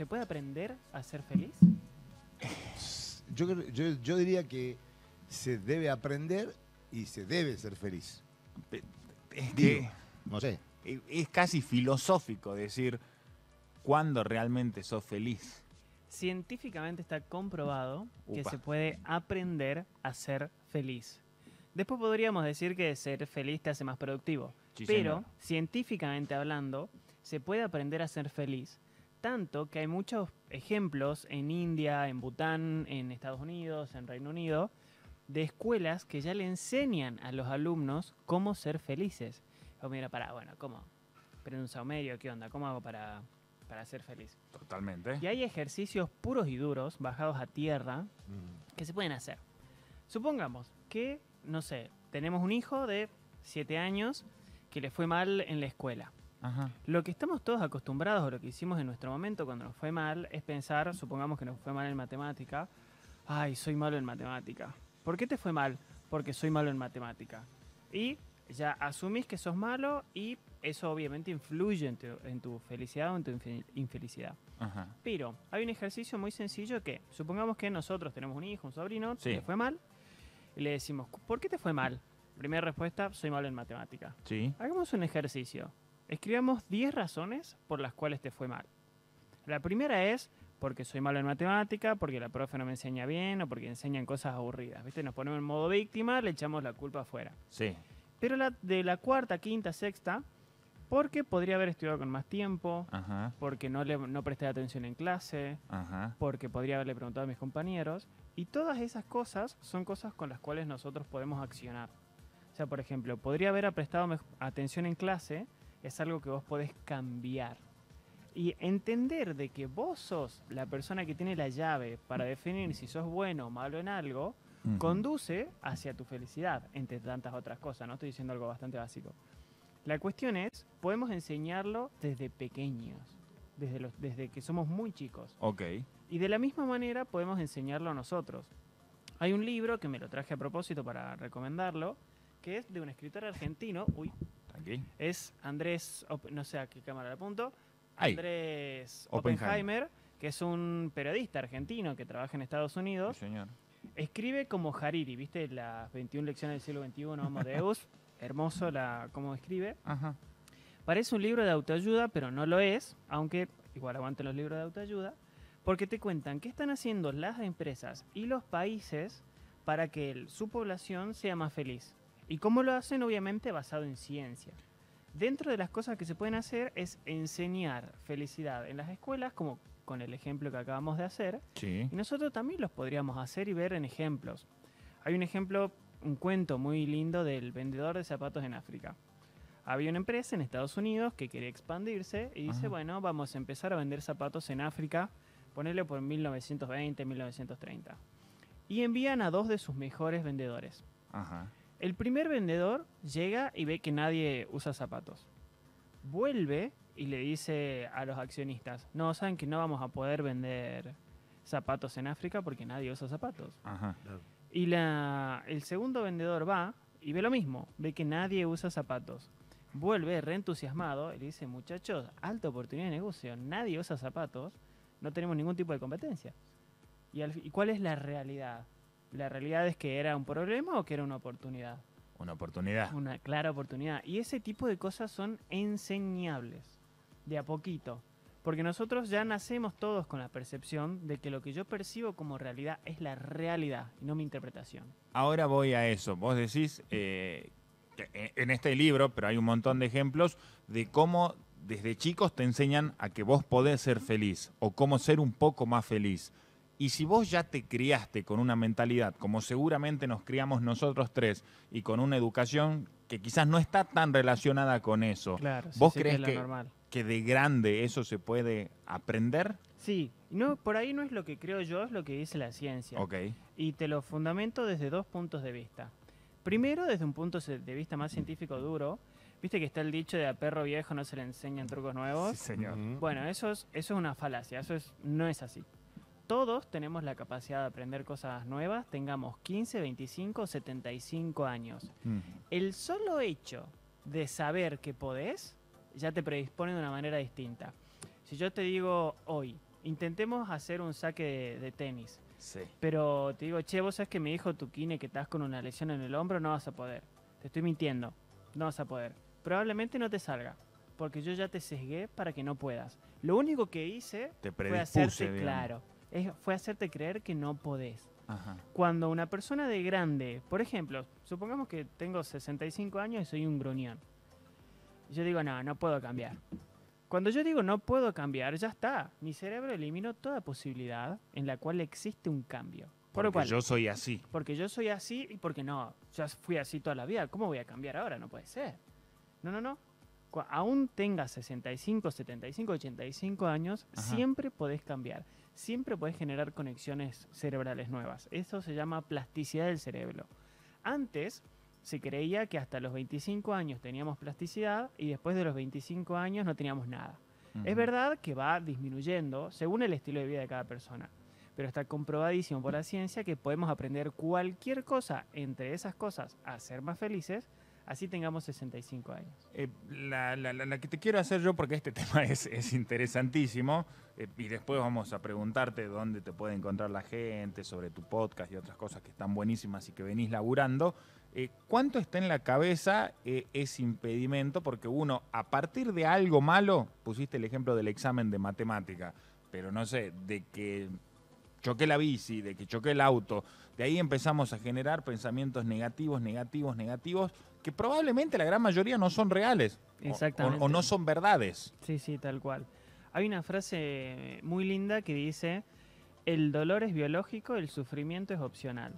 ¿Se puede aprender a ser feliz? Yo, yo, yo diría que se debe aprender y se debe ser feliz. Es Digo, que no sé. es- es casi filosófico decir cuándo realmente sos feliz. Científicamente está comprobado que se puede aprender a ser feliz. Después podríamos decir que ser feliz te hace más productivo. Sí, pero, señor. científicamente hablando, se puede aprender a ser feliz. Tanto que hay muchos ejemplos en India, en Bután, en Estados Unidos, en Reino Unido, de escuelas que ya le enseñan a los alumnos cómo ser felices. O mira, para, bueno, ¿cómo? Prendo un saumerio, ¿qué onda? ¿Cómo hago para, para ser feliz? Totalmente. Y hay ejercicios puros y duros, bajados a tierra, que se pueden hacer. Supongamos que, no sé, tenemos un hijo de 7 años que le fue mal en la escuela. Ajá. Lo que estamos todos acostumbrados, o lo que hicimos en nuestro momento cuando nos fue mal, es pensar, supongamos que nos fue mal en matemática, ay, soy malo en matemática. ¿Por qué te fue mal? Porque soy malo en matemática. Y ya asumís que sos malo y eso obviamente influye en tu, en tu felicidad o en tu infe- infelicidad. Ajá. Pero hay un ejercicio muy sencillo que, supongamos que nosotros tenemos un hijo, un sobrino, Sí. le fue mal, y le decimos, ¿por qué te fue mal? Primera respuesta, soy malo en matemática. Sí. Hagamos un ejercicio. Escribamos 10 razones por las cuales te fue mal. La primera es porque soy malo en matemática, porque la profe no me enseña bien o porque enseñan cosas aburridas. ¿Viste? Nos ponemos en modo víctima, le echamos la culpa afuera. Sí. Pero la, de la cuarta, quinta, sexta, porque podría haber estudiado con más tiempo, Ajá. porque no, le, no presté atención en clase, Ajá. porque podría haberle preguntado a mis compañeros. Y todas esas cosas son cosas con las cuales nosotros podemos accionar. O sea, por ejemplo, podría haber prestado atención en clase, es algo que vos podés cambiar. Y entender de que vos sos la persona que tiene la llave para definir si sos bueno o malo en algo, conduce hacia tu felicidad, entre tantas otras cosas, ¿no? Estoy diciendo algo bastante básico. La cuestión es, podemos enseñarlo desde pequeños, desde, los, desde que somos muy chicos. Ok. Y de la misma manera podemos enseñarlo a nosotros. Hay un libro que me lo traje a propósito para recomendarlo, que es de un escritor argentino, uy, Tranqui. es Andrés, no sé a qué cámara le apunto, Ahí. Andrés Oppenheimer. Oppenheimer, que es un periodista argentino que trabaja en Estados Sí, Unidos, señor. escribe como Hariri, ¿viste? Las 21 lecciones del siglo XXI, Amadeus, hermoso la, cómo escribe. Ajá. Parece un libro de autoayuda, pero no lo es, aunque igual aguanten los libros de autoayuda, porque te cuentan qué están haciendo las empresas y los países para que el- su población sea más feliz. Y cómo lo hacen, obviamente, basado en ciencia. Dentro de las cosas que se pueden hacer es enseñar felicidad en las escuelas, como con el ejemplo que acabamos de hacer, Sí. y nosotros también los podríamos hacer y ver en ejemplos. Hay un ejemplo, un cuento muy lindo del vendedor de zapatos en África. Había una empresa en Estados Unidos que quería expandirse y dice, bueno, vamos a empezar a vender zapatos en África, ponerle por 1920, 1930. Y envían a dos de sus mejores vendedores. Ajá. El primer vendedor llega y ve que nadie usa zapatos. Vuelve y le dice a los accionistas, no, saben que no vamos a poder vender zapatos en África porque nadie usa zapatos. Ajá. Y la, el segundo vendedor va y ve lo mismo, ve que nadie usa zapatos. Vuelve reentusiasmado y le dice, muchachos, alta oportunidad de negocio, nadie usa zapatos, no tenemos ningún tipo de competencia. ¿Y, al ¿y cuál es la realidad? ¿La realidad es que era un problema o que era una oportunidad? Una oportunidad. Una clara oportunidad. Y ese tipo de cosas son enseñables, de a poquito. Porque nosotros ya nacemos todos con la percepción de que lo que yo percibo como realidad es la realidad y no mi interpretación. Ahora voy a eso. Vos decís eh, en este libro, pero hay un montón de ejemplos de cómo desde chicos te enseñan a que vos podés ser feliz o cómo ser un poco más feliz. Y si vos ya te criaste con una mentalidad, como seguramente nos criamos nosotros tres, y con una educación que quizás no está tan relacionada con eso, Claro, ¿Vos sí, sí, crees es que- normal. que de grande eso se puede aprender? Sí, no, por ahí no es lo que creo yo, es lo que dice la ciencia. Ok. Y te lo fundamento desde dos puntos de vista. Primero, desde un punto de vista más científico duro. Viste que está el dicho de a perro viejo no se le enseñan trucos nuevos. señor. Ujú. Bueno, eso es, eso es una falacia, eso es, no es así. Todos tenemos la capacidad de aprender cosas nuevas, tengamos 15, 25 o 75 años. Mm. El solo hecho de saber que podés ya te predispone de una manera distinta. Si yo te digo hoy, intentemos hacer un saque de, de tenis. Sí. Pero te digo, che, vos sabes que me dijo tu kine que estás con una lesión en el hombro, no vas a poder. Te estoy mintiendo, no vas a poder. Probablemente no te salga, porque yo ya te sesgué para que no puedas. Lo único que hice Te fue hacerte claro, es- fue hacerte creer que no podés. Ajá. Cuando una persona de grande, por ejemplo, supongamos que tengo 65 años y soy un gruñón. Yo digo, no, no puedo cambiar. Cuando yo digo no puedo cambiar, ya está. Mi cerebro eliminó toda posibilidad en la cual existe un cambio. Por lo Porque cual, yo soy así. porque yo soy así y porque no, ya fui así toda la vida. ¿Cómo voy a cambiar ahora? No puede ser. No, no, no. Cu- Aún tengas 65, 75, 85 años, Ajá. siempre podés cambiar. Siempre podés generar conexiones cerebrales nuevas. Eso se llama plasticidad del cerebro. Antes se creía que hasta los 25 años teníamos plasticidad y después de los 25 años no teníamos nada. Es verdad que va disminuyendo según el estilo de vida de cada persona, pero está comprobadísimo por la ciencia que podemos aprender cualquier cosa entre esas cosas a ser más felices, así tengamos 65 años. Eh, la, la- que te quiero hacer yo, porque este tema es, es interesantísimo, eh, y después vamos a preguntarte dónde te puede encontrar la gente, sobre tu podcast y otras cosas que están buenísimas y que venís laburando. Eh, ¿Cuánto está en la cabeza eh, ese impedimento? Porque uno, a partir de algo malo, pusiste el ejemplo del examen de matemática, pero no sé, de que choqué la bici, de que choqué el auto, de ahí empezamos a generar pensamientos negativos, negativos, negativos, que probablemente la gran mayoría no son reales. o- Exactamente. O, no son verdades. Sí, sí, tal cual. Hay una frase muy linda que dice, el dolor es biológico, el sufrimiento es opcional.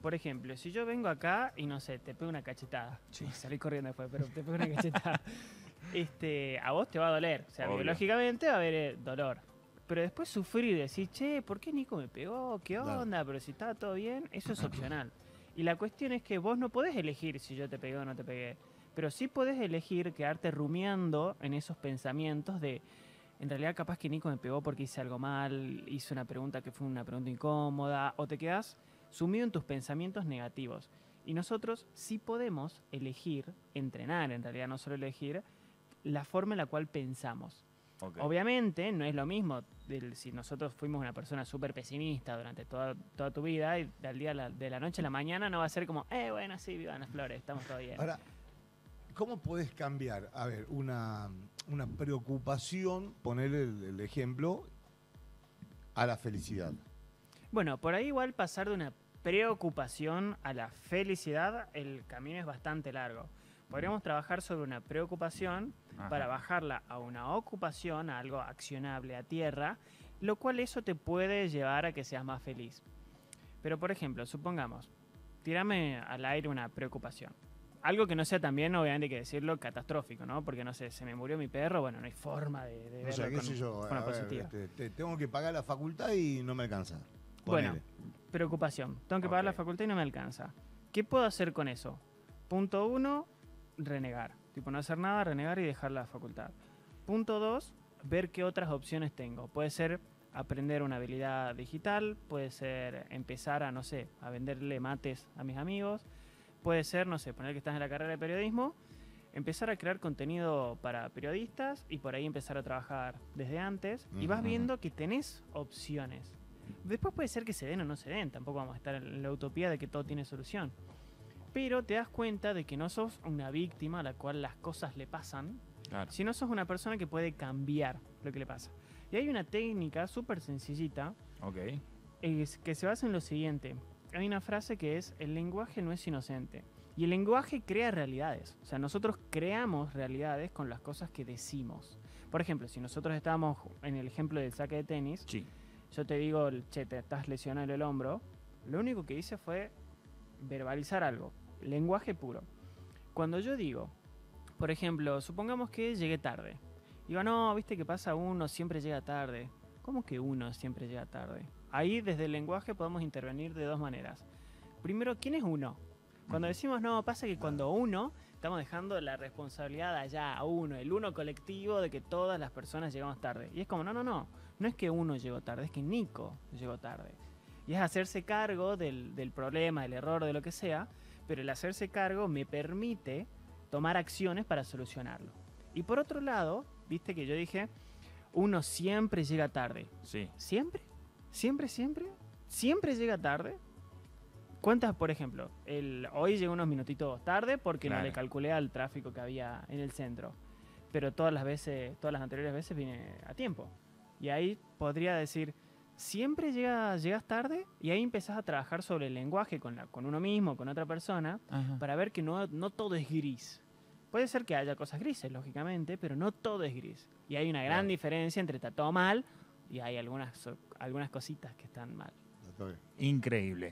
Por ejemplo, si yo vengo acá y no sé, te pego una cachetada, Sí. salí corriendo después, pero te pego una cachetada, este, a vos te va a doler, o sea, Obvio. biológicamente va a haber eh, dolor. Pero después sufrir y decir, che, ¿por qué Nico me pegó? ¿Qué Claro. onda? Pero si estaba todo bien, eso es opcional. Y la cuestión es que vos no podés elegir si yo te pegué o no te pegué. Pero sí podés elegir quedarte rumiando en esos pensamientos de, en realidad capaz que Nico me pegó porque hice algo mal, hice una pregunta que fue una pregunta incómoda, o te quedás sumido en tus pensamientos negativos. Y nosotros sí podemos elegir, entrenar en realidad, no solo elegir, la forma en la cual pensamos. Obviamente no es lo mismo del- si nosotros fuimos una persona súper pesimista durante toda, toda tu vida y del día la- de la noche a la mañana no va a ser como, eh, bueno, sí, vivan las flores, estamos todo bien. Ahora, ¿cómo podés cambiar? A ver, una, una preocupación, poner el, el ejemplo, a la felicidad. Bueno, por ahí igual pasar de una preocupación a la felicidad, el camino es bastante largo. Podríamos trabajar sobre una preocupación Ajá. para bajarla a una ocupación, a algo accionable a tierra, lo cual eso te puede llevar a que seas más feliz. Pero por ejemplo, supongamos, tírame al aire una preocupación. Algo que no sea también, obviamente hay que decirlo, catastrófico, ¿no? Porque no sé, se me murió mi perro, bueno, no hay forma de, de O verlo sea, qué con sé yo, forma a ver, positiva. este, te- tengo que pagar la facultad y no me alcanza. Bueno, preocupación. Tengo que pagar la facultad y no me alcanza. ¿Qué puedo hacer con eso? Punto uno, renegar. Tipo, no hacer nada, renegar y dejar la facultad. Punto dos, ver qué otras opciones tengo. Puede ser aprender una habilidad digital, puede ser empezar a, no sé, a venderle mates a mis amigos, puede ser, no sé, poner que estás en la carrera de periodismo, empezar a crear contenido para periodistas y por ahí empezar a trabajar desde antes y vas viendo que tenés opciones. Después puede ser que se den o no se den, tampoco vamos a estar en la utopía de que todo tiene solución. Pero te das cuenta de que no sos una víctima a la cual las cosas le pasan, Claro. sino sos una persona que puede cambiar lo que le pasa. Y hay una técnica súper sencillita Ok. es que se basa en lo siguiente. Hay una frase que es, el lenguaje no es inocente. Y el lenguaje crea realidades. O sea, nosotros creamos realidades con las cosas que decimos. Por ejemplo, si nosotros estamos en el ejemplo del saque de tenis, Sí. yo te digo, che, te estás lesionando el hombro, lo único que hice fue verbalizar algo, lenguaje puro. Cuando yo digo, por ejemplo, supongamos que llegué tarde. Digo, no, viste que pasa uno, siempre llega tarde. ¿Cómo que uno siempre llega tarde? Ahí desde el lenguaje podemos intervenir de dos maneras. Primero, ¿quién es uno? Cuando decimos no, pasa que cuando uno, estamos dejando la responsabilidad allá a uno, el uno colectivo de que todas las personas llegamos tarde. Y es como, no, no, no, no es que uno llegó tarde, es que Nico llegó tarde. Y es hacerse cargo del, del problema, del error, de lo que sea, pero el hacerse cargo me permite tomar acciones para solucionarlo. Y por otro lado, viste que yo dije, uno siempre llega tarde. Sí. ¿Siempre? ¿Siempre, siempre? ¿Siempre llega tarde? ¿Cuántas, por ejemplo? El, hoy llegó unos minutitos tarde porque no le calculé al tráfico que había en el centro. Pero todas las veces, todas las anteriores veces vine a tiempo. Y ahí podría decir, siempre llega- llegas tarde y ahí empezás a trabajar sobre el lenguaje con, la- con uno mismo, con otra persona, Ajá. para ver que no, no todo es gris. Puede ser que haya cosas grises, lógicamente, pero no todo es gris. Y hay una gran Claro. diferencia entre está todo mal y hay algunas, algunas cositas que están mal. Increíble.